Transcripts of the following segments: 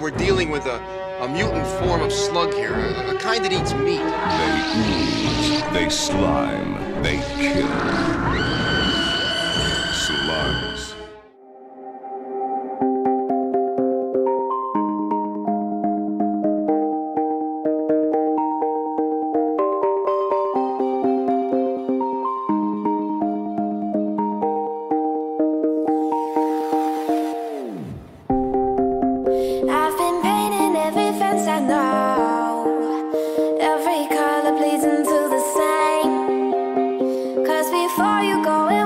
We're dealing with a, a mutant form of slug here, a, a kind that eats meat. They ooze, they slime, they kill. Slugs.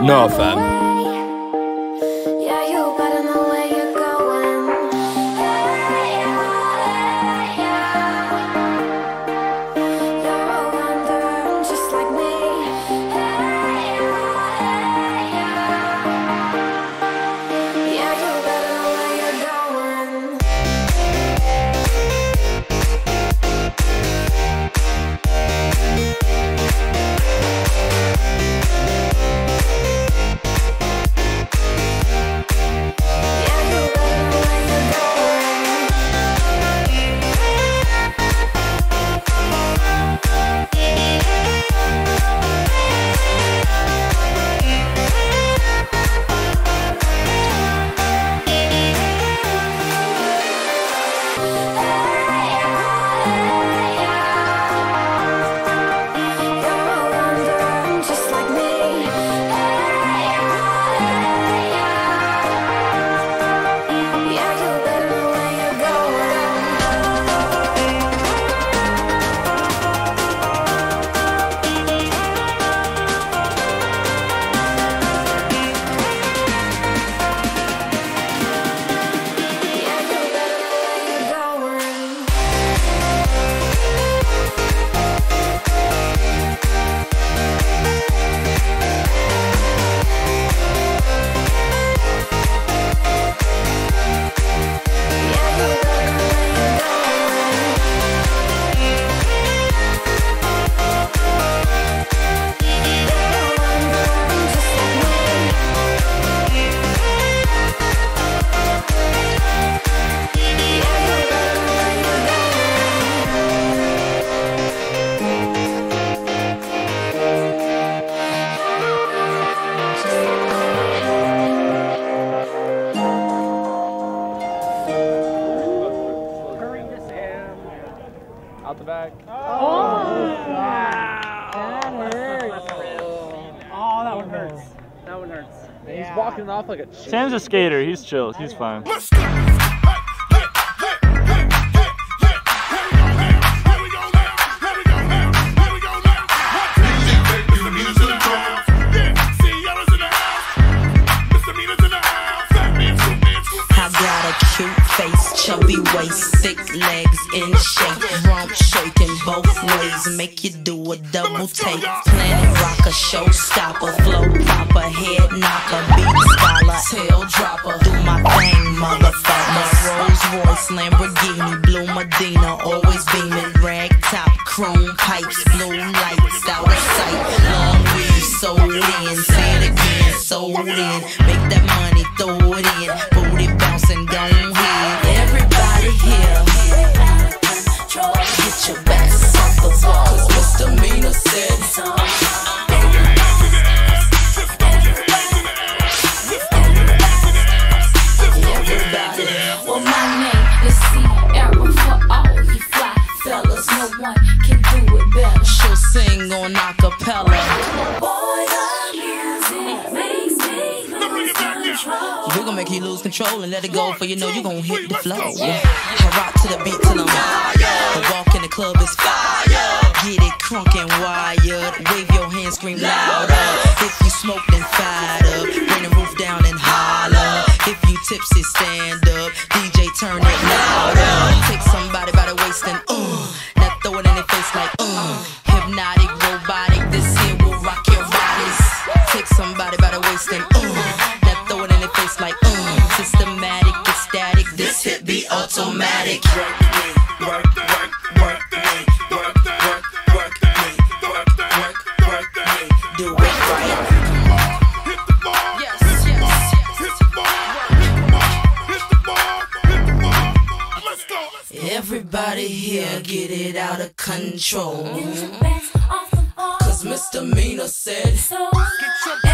No, fam. He's walking off like a. Sam's a skater. He's chill. He's fine. Face, chubby waist, thick legs in shape, rump shaking both ways, make you do a double take. Planet rocker, showstopper, flow popper, head knocker, beat scholar, tail dropper. Do my thing, motherfucker. Rolls Royce, Lamborghini, blue Medina, always beaming, rag top, chrome pipes, blue lights, out of sight. Long weed, sold in, say it again, sold in. Make that money, throw it in, booty bouncing, don't get your backs off the wall. Cause misdemeanor said Everybody, Well, my name is Ciara for all you fly fellas. No one can do it better. she'll sing on acapella. Boy, the music makes me We're gonna make you lose control and let it go for you know you gonna hit the flow. I rock to the beat till I'm wired. The walk in the club is fire. Get it crunk and wired. Wave your hands, scream louder. If you smoke, then fired up. Bring the roof down and holler. If you tipsy, stand up. DJ, turn it louder. Take somebody by the waist and uh. Now throw it in their face like uh. Hypnotic, robotic. This here will rock your bodies. Take somebody by the waist and uh. Be automatic. Do it right. Yes, yes, yes. Everybody here get it out of control. Cause misdemeanor said, Get